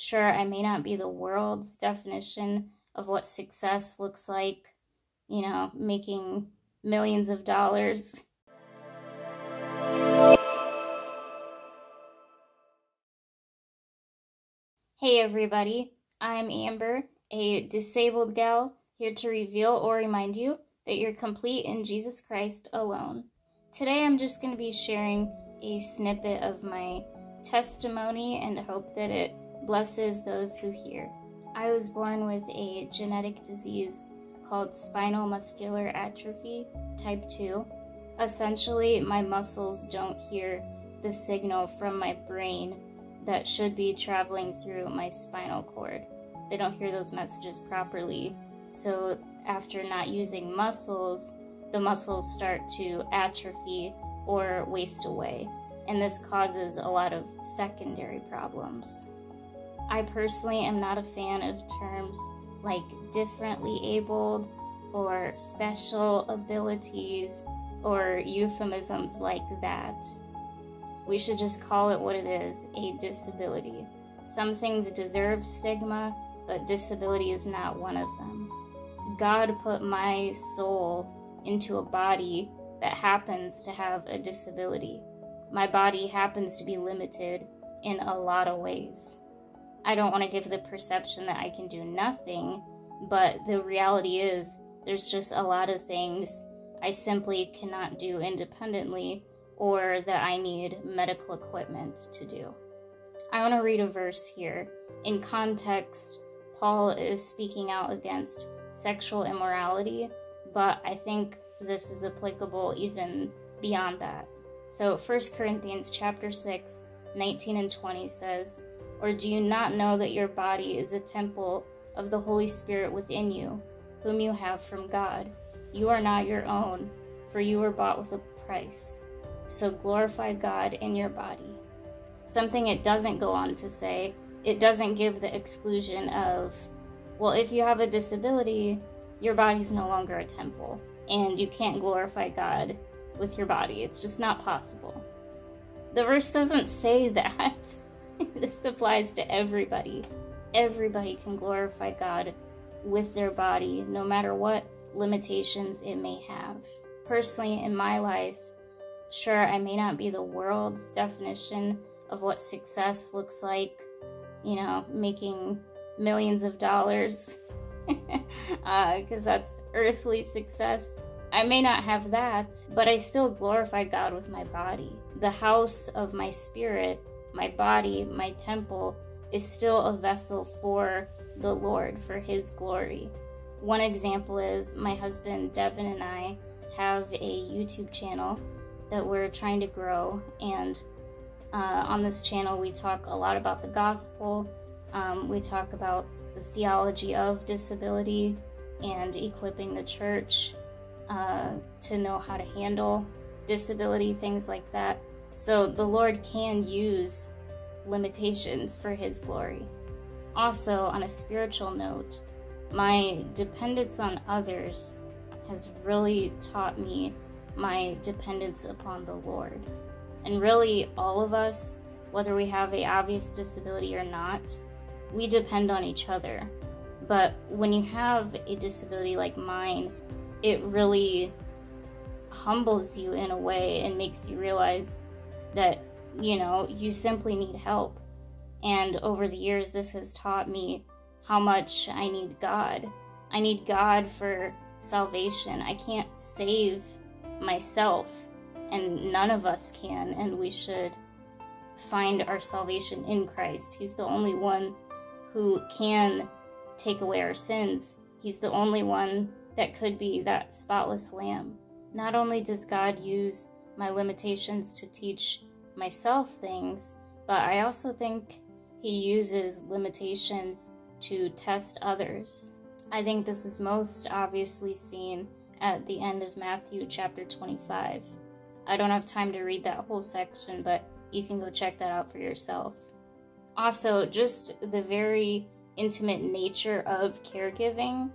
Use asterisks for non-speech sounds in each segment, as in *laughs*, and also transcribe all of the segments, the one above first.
Sure, I may not be the world's definition of what success looks like, you know, making millions of dollars. Hey everybody, I'm Amber, a disabled gal, here to reveal or remind you that you're complete in Jesus Christ alone. Today I'm just going to be sharing a snippet of my testimony and hope that it blesses those who hear. I was born with a genetic disease called spinal muscular atrophy type 2. Essentially, my muscles don't hear the signal from my brain that should be traveling through my spinal cord. They don't hear those messages properly. So, after not using muscles, the muscles start to atrophy or waste away. And this causes a lot of secondary problems. I personally am not a fan of terms like differently abled or special abilities or euphemisms like that. We should just call it what it is a disability. Some things deserve stigma, but disability is not one of them. God put my soul into a body that happens to have a disability. My body happens to be limited in a lot of ways. I don't want to give the perception that I can do nothing, but the reality is there's just a lot of things I simply cannot do independently or that I need medical equipment to do. I want to read a verse here. In context, Paul is speaking out against sexual immorality, but I think this is applicable even beyond that. So 1 Corinthians chapter 6, 19 and 20 says, or do you not know that your body is a temple of the Holy Spirit within you, whom you have from God? You are not your own, for you were bought with a price. So glorify God in your body. Something it doesn't go on to say, it doesn't give the exclusion of, well, if you have a disability, your body's no longer a temple, and you can't glorify God with your body. It's just not possible. The verse doesn't say *laughs* that. *laughs* this applies to everybody. Everybody can glorify God with their body, no matter what limitations it may have. Personally, in my life, sure, I may not be the world's definition of what success looks like, you know, making millions of dollars, because *laughs* uh, that's earthly success. I may not have that, but I still glorify God with my body. The house of my spirit my body, my temple, is still a vessel for the Lord, for His glory. One example is my husband Devin and I have a YouTube channel that we're trying to grow, and uh, on this channel, we talk a lot about the gospel. Um, we talk about the theology of disability and equipping the church uh, to know how to handle disability, things like that. So the Lord can use limitations for His glory. Also, on a spiritual note, my dependence on others has really taught me my dependence upon the Lord. And really, all of us, whether we have a obvious disability or not, we depend on each other. But when you have a disability like mine, it really humbles you in a way and makes you realize that, you know, you simply need help. And over the years, this has taught me how much I need God. I need God for salvation. I can't save myself, and none of us can, and we should find our salvation in Christ. He's the only one who can take away our sins. He's the only one that could be that spotless lamb. Not only does God use my limitations to teach myself things, but I also think he uses limitations to test others. I think this is most obviously seen at the end of Matthew chapter 25. I don't have time to read that whole section, but you can go check that out for yourself. Also, just the very intimate nature of caregiving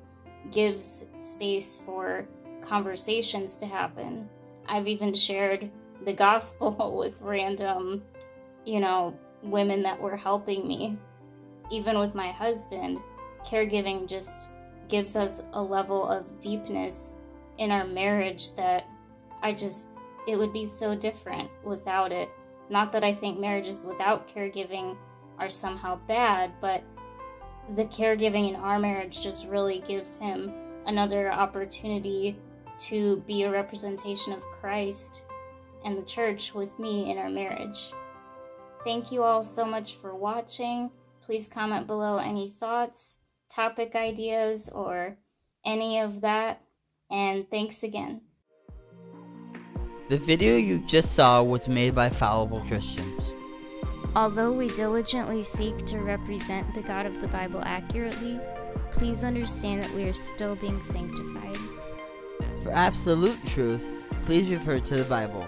gives space for conversations to happen. I've even shared the gospel *laughs* with random, you know, women that were helping me. even with my husband, caregiving just gives us a level of deepness in our marriage that I just, it would be so different without it. Not that I think marriages without caregiving are somehow bad, but the caregiving in our marriage just really gives him another opportunity to be a representation of Christ and the church with me in our marriage. Thank you all so much for watching. Please comment below any thoughts, topic ideas, or any of that. And thanks again. The video you just saw was made by Fallible Christians. Although we diligently seek to represent the God of the Bible accurately, please understand that we are still being sanctified. For absolute truth, please refer to the Bible.